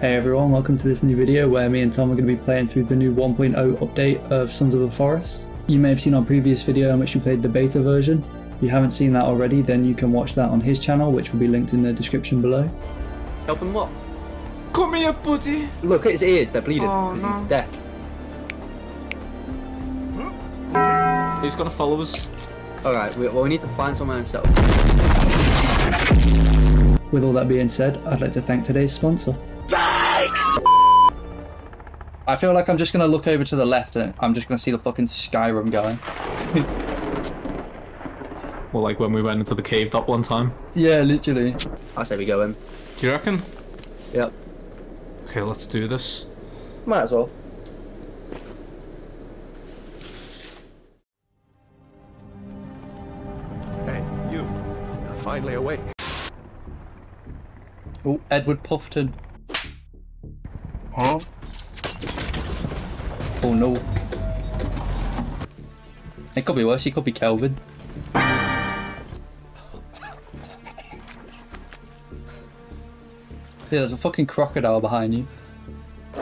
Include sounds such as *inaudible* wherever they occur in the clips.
Hey everyone, welcome to this new video where me and Tom are going to be playing through the new 1.0 update of Sons of the Forest. You may have seen our previous video in which we played the beta version. If you haven't seen that already, then you can watch that on his channel, which will be linked in the description below. Help him what? Come here, buddy. Look at his ears, they're bleeding Oh, because no. he's deaf. He's gonna follow us. Alright, we, well, we need to find somewhere and settle. With all that being said, I'd like to thank today's sponsor. I feel like I'm just going to look over to the left and I'm just going to see the fucking Skyrim going. *laughs* Well, like when we went into the cave top one time. Yeah, literally. I say we go in. Do you reckon? Yep. Okay, let's do this. Might as well. Hey, you. You're finally awake. Oh, Edward Puffton. Huh? Oh no. It could be worse, he could be Kelvin. Yeah, there's a fucking crocodile behind you. *laughs*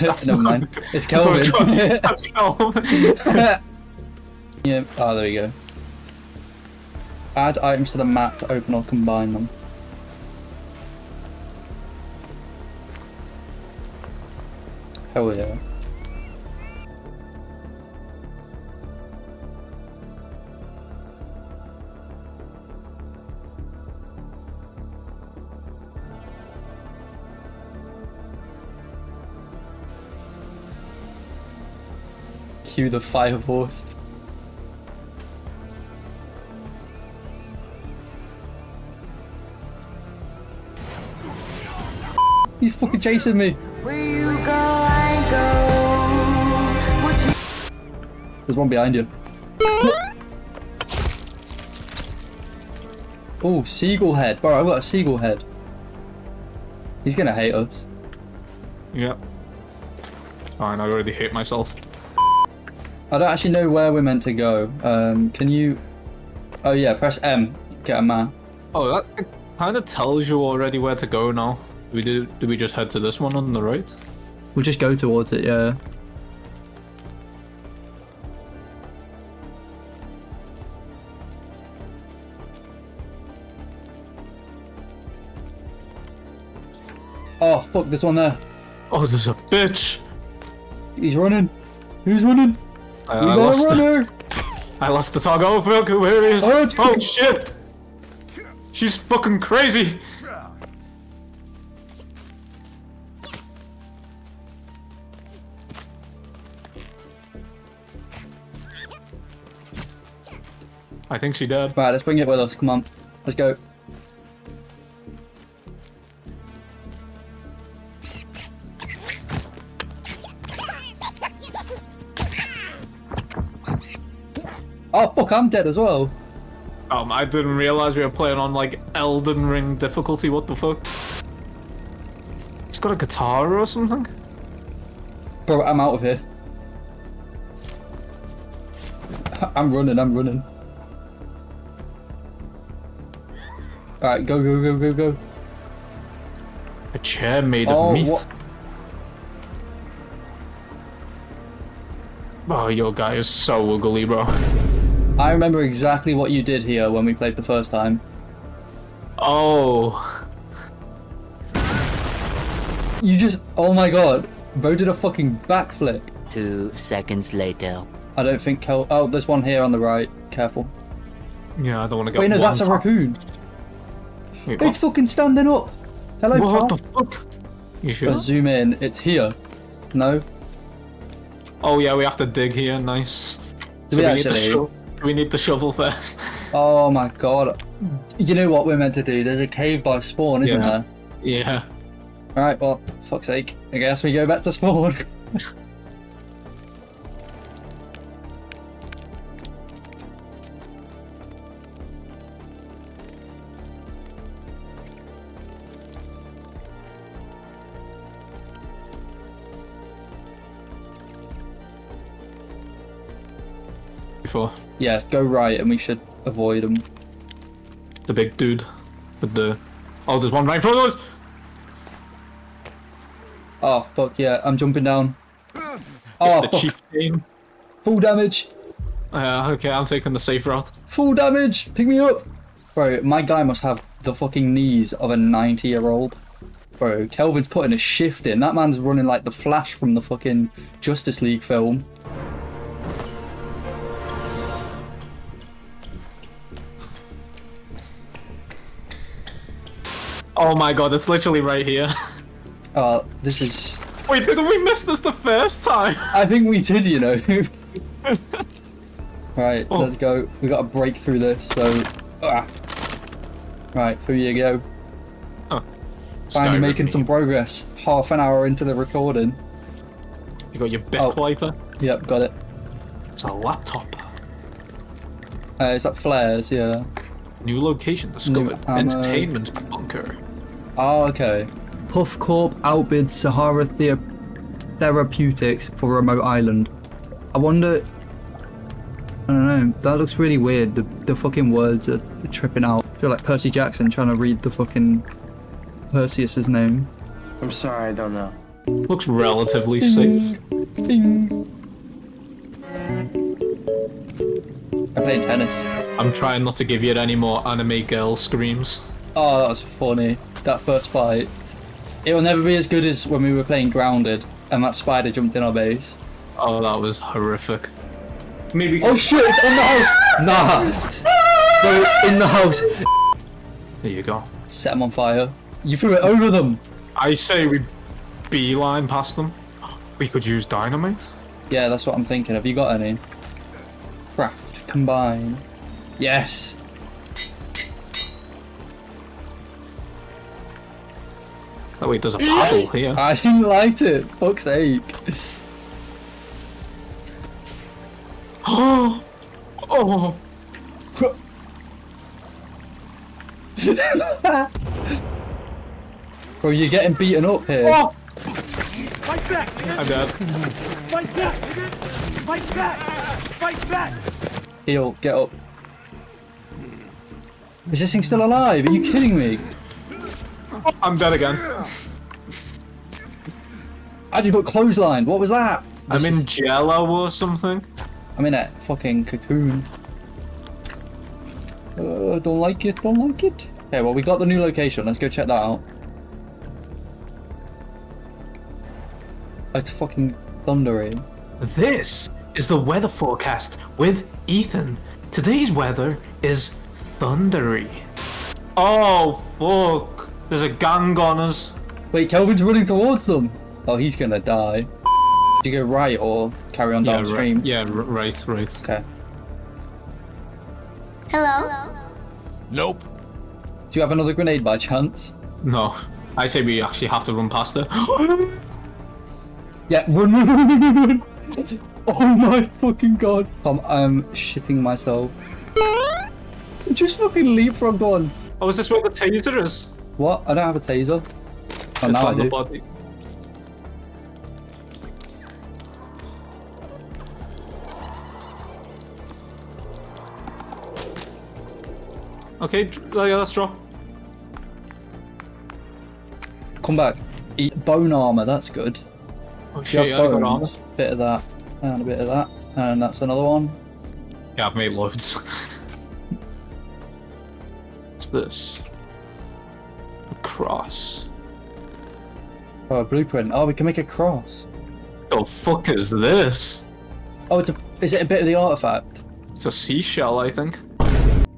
Never mind. It's That's not Kelvin. Kelvin. *laughs* That's Kelvin. *laughs* yeah, oh, there we go. Add items to the map to open or combine them. Hell yeah. Cue the fire force. He's fucking chasing me. Where you go, I go. What you There's one behind you. Oh, seagull head. Bro, I've got a seagull head. He's gonna hate us. yeah. Fine, I already hate myself. I don't actually know where we're meant to go. Um, can you... Oh yeah, press M. Get a map. Oh, that kind of tells you already where to go now. Do we do? Do we just head to this one on the right? We'll just go towards it, yeah. Oh, fuck, there's one there. Oh, there's a bitch. He's running. Who's running. Uh, I, We I got lost. The. *laughs* I lost the tog. Oh fuck! Where is? Oh, it's oh shit! She's fucking crazy. I think she did. Right, let's bring it with us. Come on. Let's go. Oh, fuck, I'm dead as well. Um, I didn't realize we were playing on like Elden Ring difficulty. What the fuck? It's got a guitar or something. Bro, I'm out of here. I'm running, I'm running. Alright, go, go, go, go, go. A chair made of Oh, meat. what? Oh, your guy is so ugly, bro. I remember exactly what you did here when we played the first time. Oh. You just, oh my god, bro did a fucking backflip. Two seconds later. I don't think Kel. Oh, there's one here on the right. Careful. Yeah, I don't want to get Wait, no, one that's a raccoon. Wait, It's fucking standing up. Hello, what pal. the fuck? You sure? zoom in. It's here. No. Oh yeah, we have to dig here. Nice. Do So we we, need the actually? We need the shovel first. Oh my god. You know what we're meant to do? There's a cave by spawn, isn't Yeah. there? yeah. Alright, well, fuck's sake. I guess we go back to spawn. *laughs* Before yeah, go right and we should avoid them. the big dude with the. Oh, there's one right in front of us. Oh fuck yeah, I'm jumping down. It's Oh, the fuck. chief team. full damage. Uh, okay, I'm taking the safe route. Full damage! Pick me up! Bro, my guy must have the fucking knees of a 90 year old. Bro, Kelvin's putting a shift in. That man's running like the Flash from the fucking Justice League film. Oh my god, it's literally right here. *laughs* Uh, this is. Wait, didn't we miss this the first time? *laughs* I think we did, you know. *laughs* right, Oh. let's go. We gotta break through this, so. Ah. Right, through you go. Finally Skyrim making me. some progress. Half an hour into the recording. You got your bit Oh. lighter? Yep, got it. It's a laptop. Uh, is that flares? Yeah. New location discovered. ammo. Entertainment bunker. Oh, okay. Puff Corp outbids Sahara Thea- Therapeutics for remote island. I wonder. I don't know. That looks really weird. The the fucking words are, are tripping out. I feel like Percy Jackson trying to read the fucking Perseus's name. I'm sorry, I don't know. Looks relatively safe. Ding. I'm playing tennis. I'm trying not to give you any more anime girl screams. Oh, that was funny. That first fight. It will never be as good as when we were playing Grounded and that spider jumped in our base. Oh, that was horrific. Maybe. Oh shit, it's in the house! Nah! Bro, it's in the house! There you go. Set them on fire. You threw it over them! I say we beeline past them. We could use dynamite. Yeah, that's what I'm thinking. Have you got any? Craft, combine. Yes! Oh wait, there's a paddle *gasps* here. I didn't light it! Fuck's sake. *gasps* oh. *laughs* Oh. Bro, you're getting beaten up here. Oh. Fight back! I'm dead. Fight back! Fight back! Fight back! Heal, get up. Is this thing still alive? Are you kidding me? I'm dead again. I just got clotheslined. What was that? I'm This in is- jello or something. I'm in a fucking cocoon. Uh, don't like it, don't like it. Okay, well, we got the new location. Let's go check that out. It's fucking thundering. This is the weather forecast with Ethan. Today's weather is thundery. Oh fuck! There's a gang on us. Wait, Kelvin's running towards them. Oh, he's gonna die. Do you go right or carry on Yeah, downstream? right. Yeah, right, right. Okay. Hello? Nope. Do you have another grenade by chance? No, I say we actually have to run past it. *gasps* Yeah, run, run, run, run, run, run. Oh my fucking god. Tom, I'm shitting myself. Just fucking leapfrog one. oh, is this where the taser is? What? I don't have a taser. Oh, It's now I do. body. Okay, yeah, let's drop. Come back. Eat bone armor, that's good. Oh shit, I got bones? Bit of that, and a bit of that, and that's another one. Yeah, I've made loads. *laughs* What's this? A cross. Oh, a blueprint. Oh, we can make a cross. The fuck is this? Oh, it's a. Is it a bit of the artifact? It's a seashell, I think.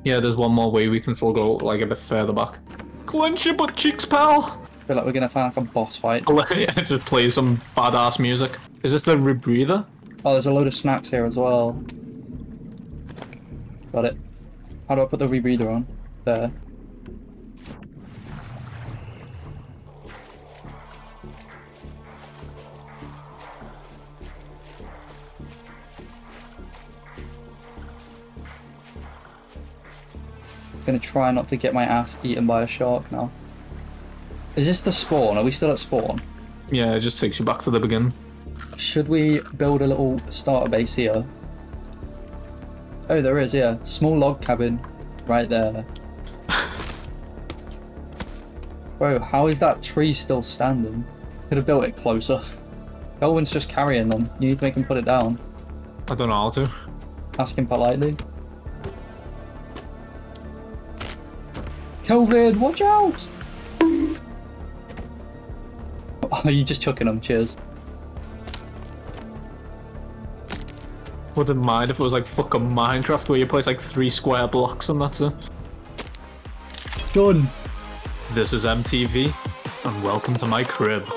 Yeah, there's one more way we can still go, like, a bit further back. Clench your butt cheeks, pal! I feel like we're gonna find like a boss fight. *laughs* Just play some badass music. Is this the rebreather? Oh, there's a load of snacks here as well. Got it. How do I put the rebreather on? There. Gonna try not to get my ass eaten by a shark now. Is this the spawn? Are we still at spawn? Yeah, it just takes you back to the beginning. Should we build a little starter base here? Oh, there is, yeah. Small log cabin right there. *laughs* Bro, how is that tree still standing? Could have built it closer. Kelvin's just carrying them. You need to make him put it down. I don't know how to. Ask him politely. Kelvin, watch out! Oh, *laughs* you just chucking them. Cheers. Wouldn't mind if it was like fucking Minecraft where you place like three square blocks and that's it. Done. This is MTV, and welcome to my crib.